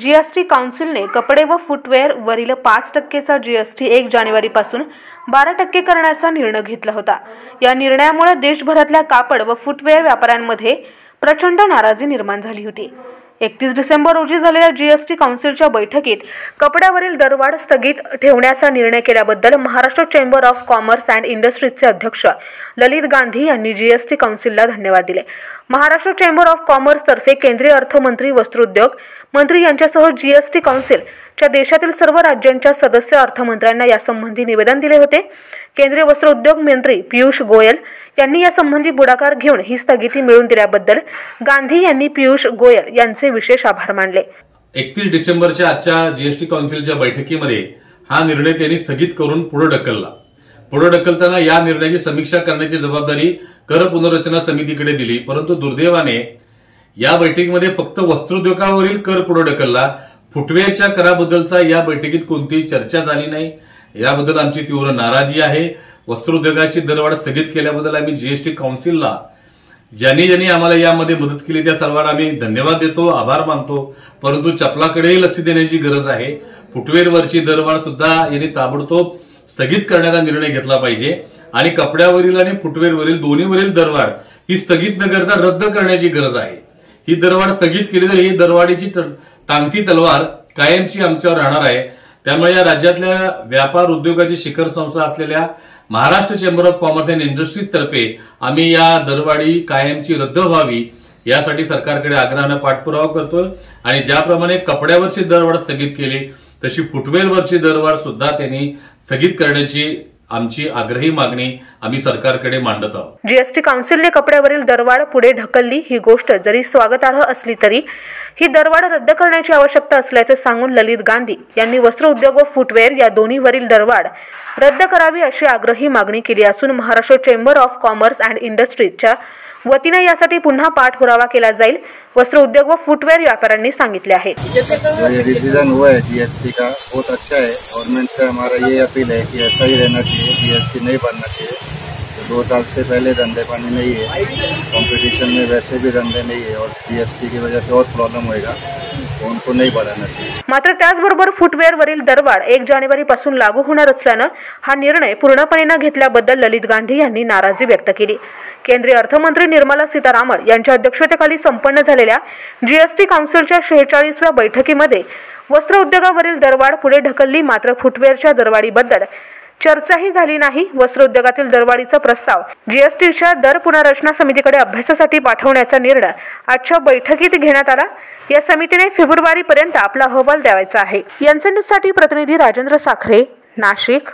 GST काउन्सिलने कपडे व footwear वरील पाच टक्केचा जीएसटी एक जानेवारीपासून बारा टक्के करण्याचा निर्णय घेतला होता. या निर्णयामुळे देशभरातल्या कापड व फुटवेअर व्यापाऱ्यांमध्ये प्रचंड नाराजी निर्माण झाली होती. एकतीस डिसेंबर रोजी झालेल्या जीएसटी काउन्सिलच्या बैठकीत कपड्यावरील दरवाढ स्थगित ठेवण्याचा निर्णय केल्याबद्दल Maharashtra chamber of commerce and इंडस्ट्रीजचे अध्यक्ष ललित गांधी यांनी जीएसटी काउन्सिलला धन्यवाद दिले. महाराष्ट्र चेंबर ऑफ कॉमर्सतर्फे केंद्रीय अर्थमंत्री वस्त्रोद्योग मंत्री यांच्यासह जीएसटी काउन्सिल च्या देशातील सर्व राज्यांच्या सदस्य अर्थमंत्र्यांना यासंबंधी निवेदन दिले होते. केंद्रीय वस्त्र उद्योग मंत्री पियुष गोयल यांनी यासंबंधी पुढाकार घेऊन ही स्थगिती मिळवून दिल्याबद्दल गांधी यांनी पियुष गोयल यांचे विशेष आभार मानले. एकतीस डिसेंबरच्या आजच्या जीएसटी काउन्सिलच्या बैठकीमध्ये हा निर्णय त्यांनी स्थगित करून पुढे ढकलला. पुढे ढकलताना या निर्णयाची समीक्षा करण्याची जबाबदारी कर पुनर्रचना समितीकडे दिली परंतु दुर्दैवाने या बैठकीमध्ये फक्त वस्त्रोद्योगावरील कर पुढे ढकलला फुटवेअरच्या कराबद्दलचा या बैठकीत कोणतीही चर्चा झाली नाही. याबद्दल आमची तीव्र नाराजी आहे. वस्त्रोद्योगाची दरवाढ स्थगित केल्याबद्दल आम्ही जीएसटी काउन्सिलला ज्यांनी ज्यांनी आम्हाला यामध्ये मदत केली त्या सर्वांना आम्ही धन्यवाद देतो आभार मानतो. परंतु चपलाकडेही लक्ष देण्याची गरज आहे. फुटवेअरवरची दरवाढ सुद्धा यांनी ताबडतोब स्थगित करण्याचा निर्णय घेतला पाहिजे. आणि कपड्यावरील आणि फुटवेअरवरील दोन्हीवरील दरवाढ ही स्थगित न करता रद्द करण्याची गरज आहे. ही दरवाढ स्थगित केली तर ही दरवाढीची टांगती तलवार कायमची आमच्यावर राहणार आहे. त्यामुळे या राज्यातल्या व्यापार उद्योगाची शिखर संस्था असलेल्या Maharashtra chamber of commerce and industries तर्फे आम्ही या दरवाढी कायमची रद्द व्हावी यासाठी सरकारकडे आग्रहानं पाठपुरावा करतोय. आणि ज्याप्रमाणे कपड्यावरची दरवाढ स्थगित केली तशी फुटवेअरवरची दरवाढ सुद्धा त्यांनी स्थगित करण्याची आमची आग्रही मागणी आम्ही सरकारकडे मांडत आहोत. जीएसटी काउन्सिलने कपड्यावरील दरवाढ पुढे ढकलली ही गोष्ट जरी स्वागतार्ह असली तरी ही दरवाढ रद्द करण्याची आवश्यकता असल्याचे सांगून ललित गांधी यांनी वस्त्र उद्योग व फुटवेअर या दोन्हीवरील दरवाढ रद्द करावी अशी आग्रही मागणी केली असून Maharashtra chamber of commerce and इंडस्ट्रीजच्या वतीने यासाठी पुन्हा पाठपुरावा केला जाईल वस्त्र उद्योग व फुटवेअर व्यापाऱ्यांनी सांगितले आहे. गवर्नमेंट से हमारा ये अपील है कि ऐसा ही रहना चाहिए जीएसटी नहीं बनना चाहिए। तो दो साल से पहले धंधे पानी नहीं है। कंपटीशन में वैसे भी धंधे नहीं है और जीएसटी की वजह से और प्रॉब्लम होएगा। मात्र त्याचबरोबर फुटवेअरवरील दरवाढ एक जानेवारीपासून लागू होणार असल्यानं हा निर्णय पूर्णपणे न घेतल्याबद्दल ललित गांधी यांनी नाराजी व्यक्त केली. केंद्रीय अर्थमंत्री निर्मला सीतारामन यांच्या अध्यक्षतेखाली संपन्न झालेल्या जीएसटी काउन्सिलच्या शेहेचाळीसव्या बैठकीमध्ये वस्त्र उद्योगावरील दरवाढ पुढे ढकलली मात्र फुटवेअरच्या दरवाढीबद्दल चर्चाही झाली नाही. वस्त्रोद्योगातील दरवाढीचा प्रस्ताव. जीएसटीच्या दर पुनर्रचना समितीकडे अभ्यासासाठी पाठवण्याचा निर्णय आजच्या बैठकीत घेण्यात आला. या समितीने फेब्रुवारीपर्यंत आपला अहवाल द्यावायचा आहे. यांचे न्यूजसाठी प्रतिनिधी राजेंद्र साखरे नाशिक.